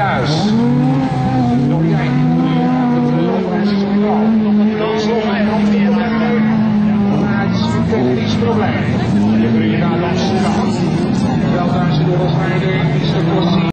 juist. een jij. Dat is een Maar het is een technisch probleem. Je brengt naar Amsterdam. Wel ze